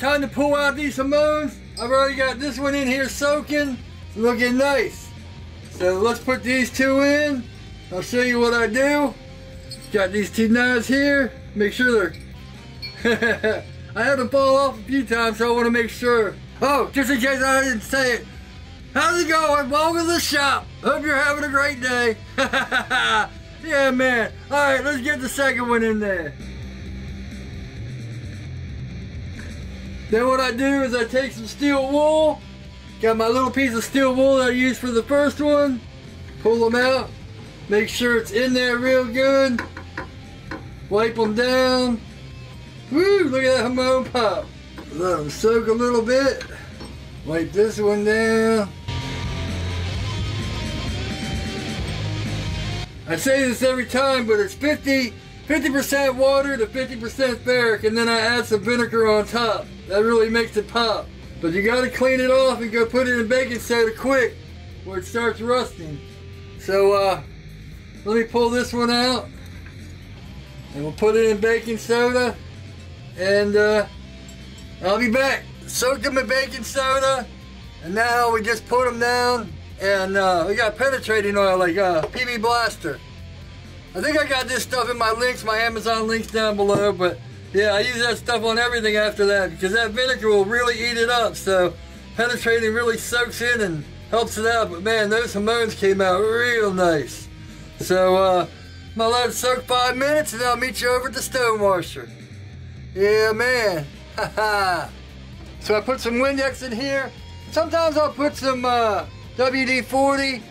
Time to pull out these hamons. I've already got this one in here soaking. Looking nice. So let's put these two in. I'll show you what I do. Got these two knives here. Make sure they're... I had them fall off a few times, so I want to make sure. Oh, just in case I didn't say it. How's it going? Welcome to the shop. Hope you're having a great day. yeah, man. All right, let's get the second one in there. Then what I do is I take some steel wool. Got my little piece of steel wool that I used for the first one. Pull them out. Make sure it's in there real good. Wipe them down. Woo, look at that hamon pop. Let them soak a little bit. Wipe this one down. I say this every time, but it's 50, 50% water to 50% ferric, and then I add some vinegar on top. That really makes it pop. But you gotta clean it off and go put it in baking soda quick, where it starts rusting. So, uh, let me pull this one out, and we'll put it in baking soda, and uh, I'll be back. Soak them in baking soda, and now we just put them down, and uh, we got penetrating oil like uh, PB Blaster. I think I got this stuff in my links, my Amazon links down below, but yeah, I use that stuff on everything after that because that vinegar will really eat it up. So penetrating really soaks in and helps it out. But man, those hamons came out real nice. So uh, I'm gonna let it soak five minutes and I'll meet you over at the stone washer. Yeah, man. so I put some Windex in here. Sometimes I'll put some uh, WD-40,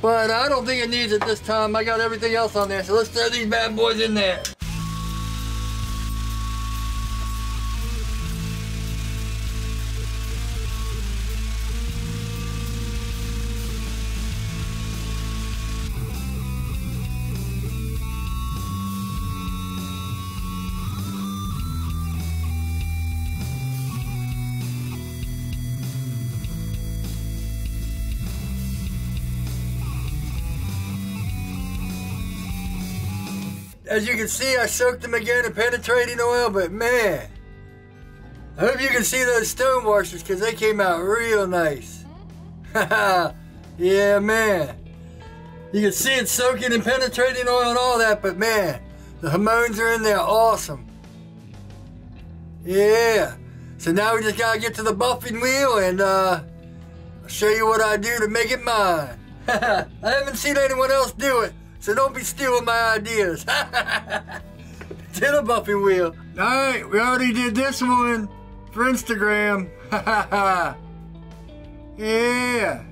but I don't think it needs it this time. I got everything else on there, so let's throw these bad boys in there. As you can see, I soaked them again in penetrating oil, but man, I hope you can see those stone washers because they came out real nice. yeah, man. You can see it soaking in penetrating oil and all that, but man, the hamons are in there awesome. Yeah. So now we just gotta get to the buffing wheel and uh, I'll show you what I do to make it mine. I haven't seen anyone else do it. So don't be stealing my ideas. to the buffing wheel. All right, we already did this one for Instagram. yeah.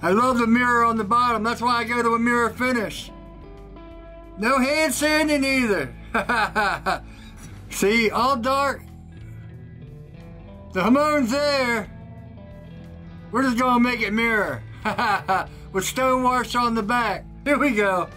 I love the mirror on the bottom. That's why I go to a mirror finish. No hand sanding either. See, all dark. The Hamon's there. We're just gonna make it mirror. with stonewash on the back. Here we go.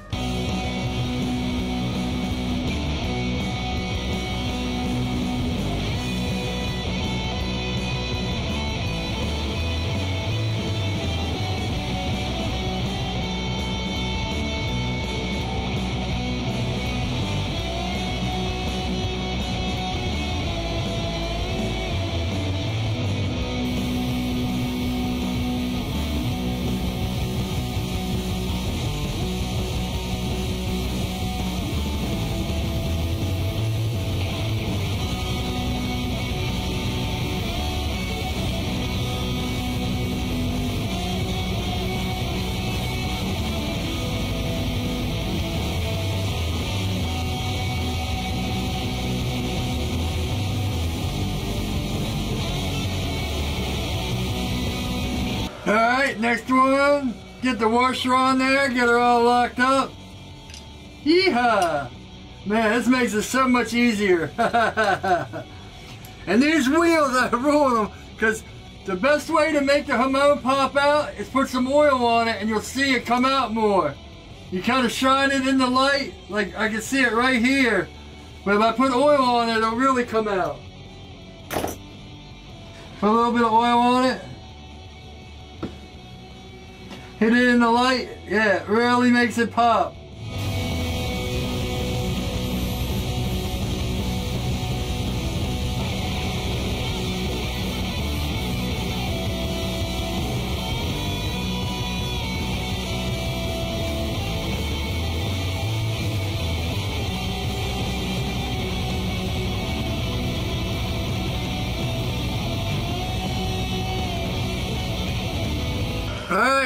Right, next one. Get the washer on there, get her all locked up. Yeehaw! Man, this makes it so much easier. and these wheels, I ruin them because the best way to make the hamon pop out is put some oil on it and you'll see it come out more. You kind of shine it in the light, like I can see it right here. But if I put oil on it, it'll really come out. Put a little bit of oil on it. Hit it in the light. Yeah, it really makes it pop.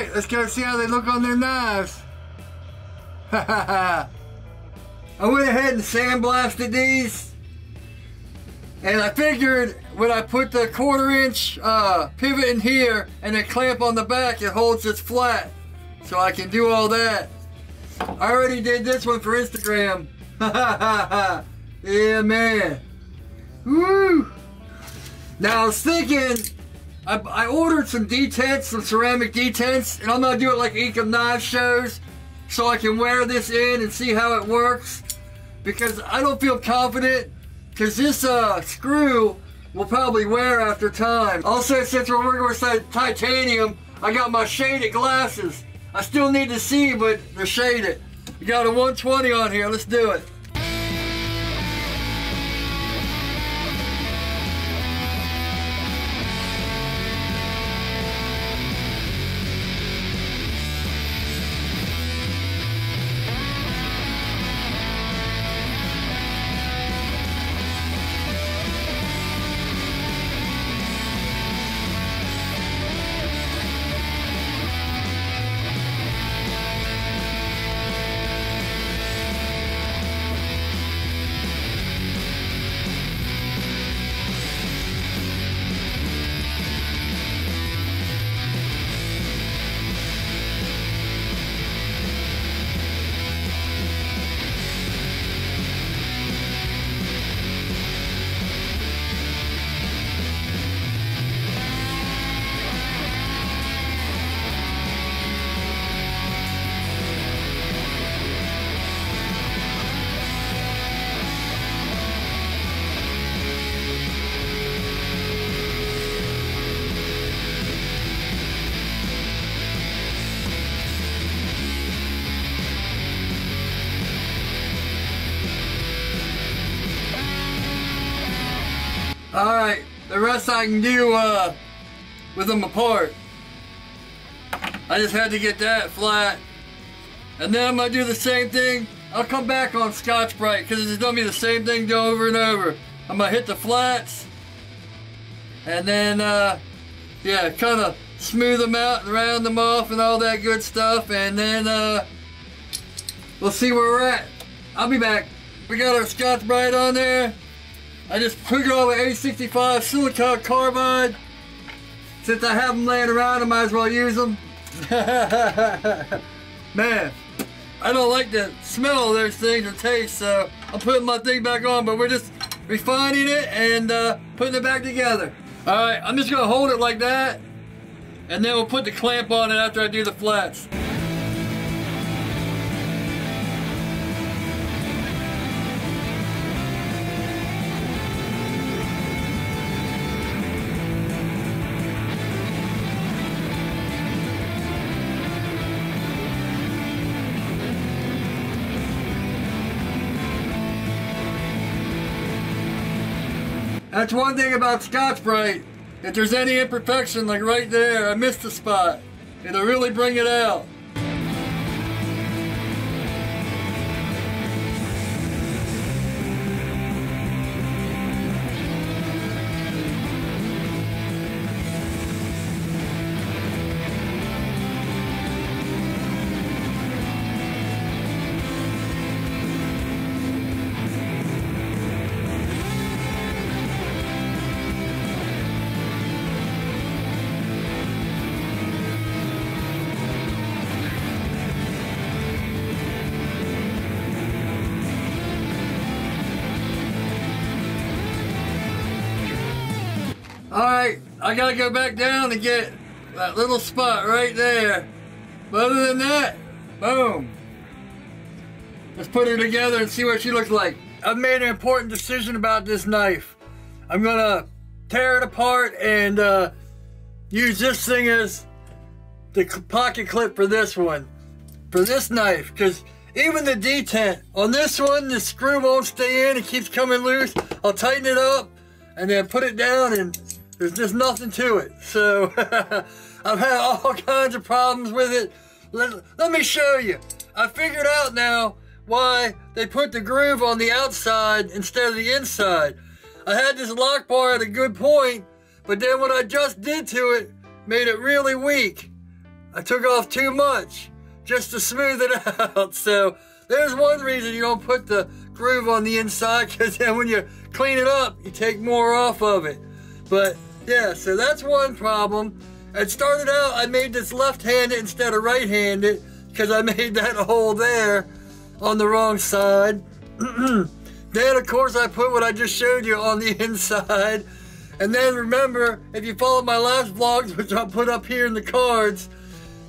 Alright, let's go see how they look on their knives. I went ahead and sandblasted these. And I figured when I put the quarter inch uh, pivot in here and then clamp on the back, it holds this flat. So I can do all that. I already did this one for Instagram. yeah, man. Woo! Now I was thinking, I, I ordered some detents, some ceramic detents, and I'm gonna do it like Ecom Knife shows, so I can wear this in and see how it works. Because I don't feel confident, because this uh, screw will probably wear after time. Also, since we're working with titanium, I got my shaded glasses. I still need to see, but they're shaded. You got a 120 on here, let's do it. Alright, the rest I can do uh, with them apart. I just had to get that flat. And then I'm going to do the same thing. I'll come back on Scotch-Brite because it's going to be the same thing over and over. I'm going to hit the flats. And then, uh, yeah, kind of smooth them out and round them off and all that good stuff. And then uh, we'll see where we're at. I'll be back. We got our Scotch-Brite on there. I just took it over 865 silicon carbide. Since I have them laying around, I might as well use them. Man, I don't like the smell of those things or taste, so I'm putting my thing back on, but we're just refining it and uh, putting it back together. All right, I'm just gonna hold it like that, and then we'll put the clamp on it after I do the flats. That's one thing about Scotch-Brite. If there's any imperfection, like right there, I missed a spot. It'll really bring it out. Alright, I gotta go back down and get that little spot right there. But other than that, boom. Let's put her together and see what she looks like. I've made an important decision about this knife. I'm gonna tear it apart and uh, use this thing as the pocket clip for this one. For this knife, because even the detent on this one, the screw won't stay in, it keeps coming loose. I'll tighten it up and then put it down and there's just nothing to it. So I've had all kinds of problems with it. Let, let me show you. I figured out now why they put the groove on the outside instead of the inside. I had this lock bar at a good point, but then what I just did to it made it really weak. I took off too much just to smooth it out. So there's one reason you don't put the groove on the inside because then when you clean it up, you take more off of it. But yeah, so that's one problem. It started out, I made this left-handed instead of right-handed because I made that hole there on the wrong side. then of course I put what I just showed you on the inside. And then remember, if you follow my last vlogs, which I'll put up here in the cards,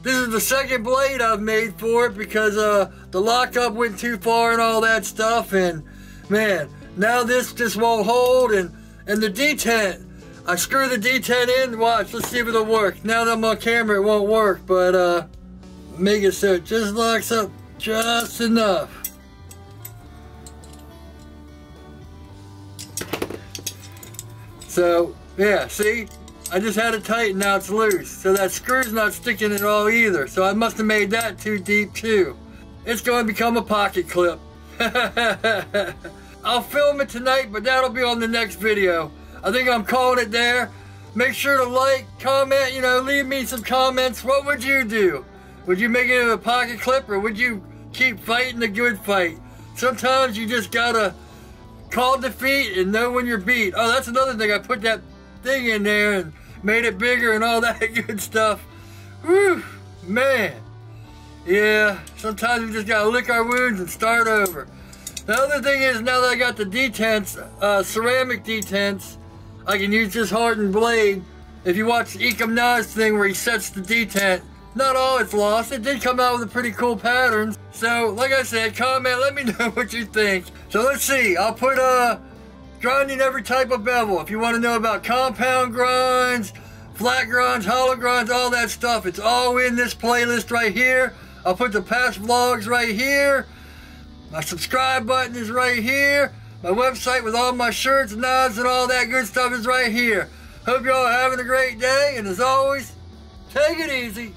this is the second blade I've made for it because uh, the lockup went too far and all that stuff. And man, now this just won't hold. And, and the detent, I screw the detent in. Watch, let's see if it'll work. Now that I'm on camera, it won't work. But uh, make it so it just locks up just enough. So, yeah, see? I just had it tight and now it's loose. So that screw's not sticking at all either. So I must have made that too deep too. It's going to become a pocket clip. I'll film it tonight, but that'll be on the next video. I think I'm calling it there. Make sure to like, comment, you know, leave me some comments. What would you do? Would you make it a pocket clip or would you keep fighting the good fight? Sometimes you just gotta call defeat and know when you're beat. Oh, that's another thing. I put that thing in there and made it bigger and all that good stuff. Whew, man. Yeah, sometimes we just gotta lick our wounds and start over. The other thing is now that I got the detents, uh, ceramic detents, I can use this hardened blade. If you watch Ecom Nas thing where he sets the detent, not all it's lost. It did come out with a pretty cool pattern. So, like I said, comment, let me know what you think. So let's see, I'll put uh, grinding every type of bevel. If you want to know about compound grinds, flat grinds, hollow grinds, all that stuff, it's all in this playlist right here. I'll put the past vlogs right here. My subscribe button is right here. My website with all my shirts, knives, and all that good stuff is right here. Hope y'all having a great day, and as always, take it easy.